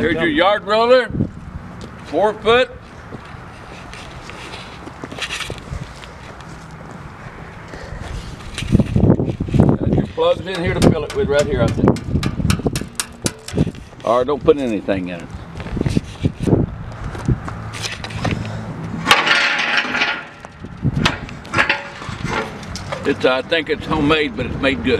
Here's your yard roller, four foot. Got your plugs in here to fill it with right here, I think. Or don't put anything in it. It's, I think it's homemade, but it's made good.